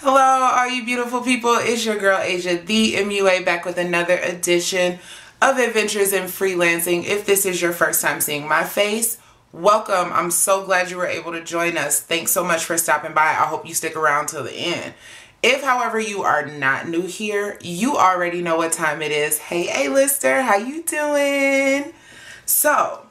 Hello, all you beautiful people. It's your girl Asia, the MUA, back with another edition of Adventures in Freelancing. If this is your first time seeing my face, welcome. I'm so glad you were able to join us. Thanks so much for stopping by. I hope you stick around till the end. If, however, you are not new here, you already know what time it is. Hey, A-lister, how you doing? So,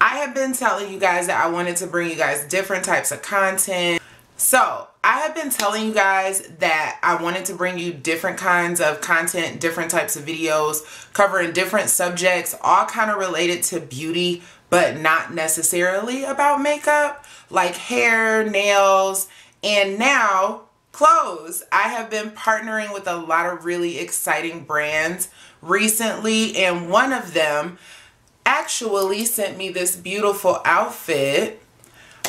I have been telling you guys that I wanted to bring you guys different types of content. So, I have been telling you guys that I wanted to bring you different kinds of content, different types of videos, covering different subjects, all kind of related to beauty, but not necessarily about makeup, like hair, nails, and now clothes. I have been partnering with a lot of really exciting brands recently, and one of them actually sent me this beautiful outfit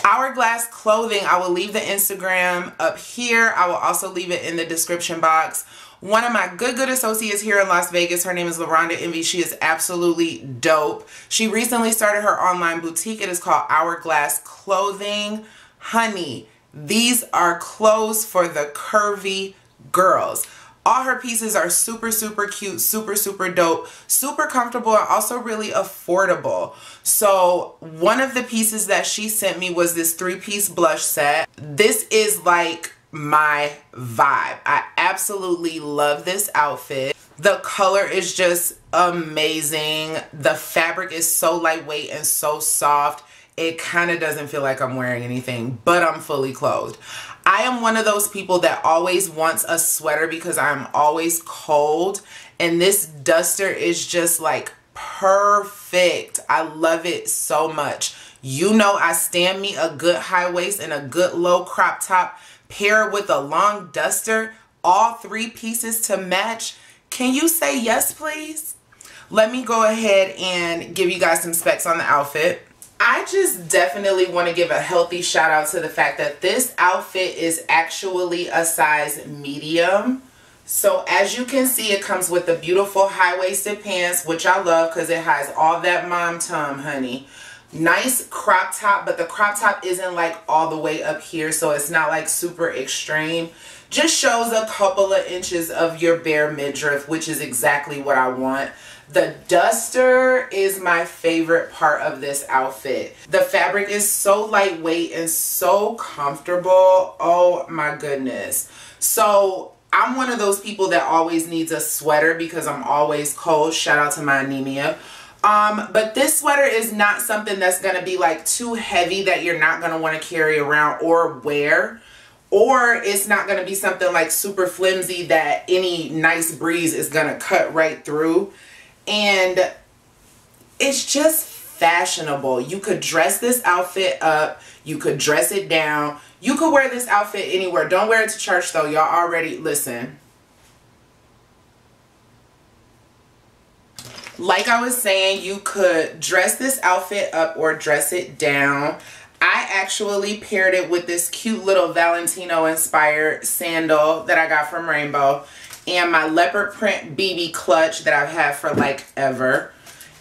Hourglass Clothing, I will leave the Instagram up here. I will also leave it in the description box. One of my good, good associates here in Las Vegas, her name is LaRonda Envy. She is absolutely dope. She recently started her online boutique. It is called Hourglass Clothing. Honey, these are clothes for the curvy girls. All her pieces are super, super cute, super, super dope, super comfortable, and also really affordable. So one of the pieces that she sent me was this three-piece blush set. This is like my vibe. I absolutely love this outfit. The color is just amazing. The fabric is so lightweight and so soft. It kind of doesn't feel like I'm wearing anything, but I'm fully clothed. I am one of those people that always wants a sweater because I'm always cold. And this duster is just like perfect. I love it so much. You know I stand me a good high waist and a good low crop top paired with a long duster. All three pieces to match. Can you say yes, please? Let me go ahead and give you guys some specs on the outfit. I just definitely want to give a healthy shout out to the fact that this outfit is actually a size medium. So as you can see, it comes with the beautiful high-waisted pants, which I love because it has all that mom tum, honey. Nice crop top, but the crop top isn't like all the way up here, so it's not like super extreme. Just shows a couple of inches of your bare midriff, which is exactly what I want. The duster is my favorite part of this outfit. The fabric is so lightweight and so comfortable. Oh my goodness. So I'm one of those people that always needs a sweater because I'm always cold. Shout out to my anemia. Um, but this sweater is not something that's going to be like too heavy that you're not going to want to carry around or wear. Or it's not going to be something like super flimsy that any nice breeze is going to cut right through and it's just fashionable. You could dress this outfit up. You could dress it down. You could wear this outfit anywhere. Don't wear it to church though. Y'all already, listen. Like I was saying, you could dress this outfit up or dress it down. I actually paired it with this cute little Valentino inspired sandal that I got from Rainbow and my leopard print BB clutch that I've had for like ever.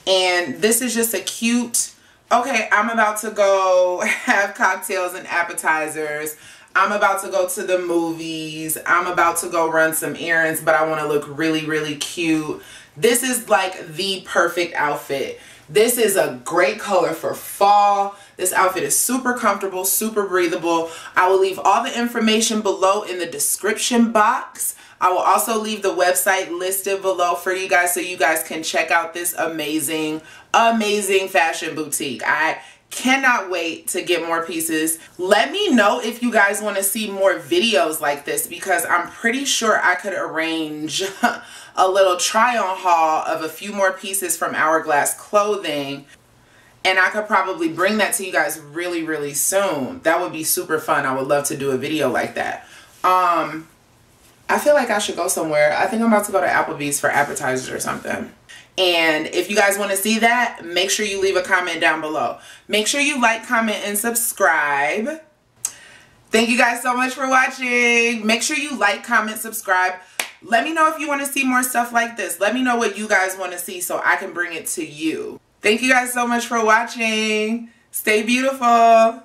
And this is just a cute, okay, I'm about to go have cocktails and appetizers. I'm about to go to the movies. I'm about to go run some errands, but I want to look really, really cute. This is like the perfect outfit. This is a great color for fall. This outfit is super comfortable, super breathable. I will leave all the information below in the description box. I will also leave the website listed below for you guys so you guys can check out this amazing, amazing fashion boutique. I cannot wait to get more pieces. Let me know if you guys want to see more videos like this because I'm pretty sure I could arrange a little try on haul of a few more pieces from Hourglass Clothing and I could probably bring that to you guys really really soon. That would be super fun. I would love to do a video like that. Um I feel like I should go somewhere. I think I'm about to go to Applebee's for appetizers or something. And if you guys want to see that, make sure you leave a comment down below. Make sure you like, comment, and subscribe. Thank you guys so much for watching. Make sure you like, comment, subscribe. Let me know if you want to see more stuff like this. Let me know what you guys want to see so I can bring it to you. Thank you guys so much for watching. Stay beautiful.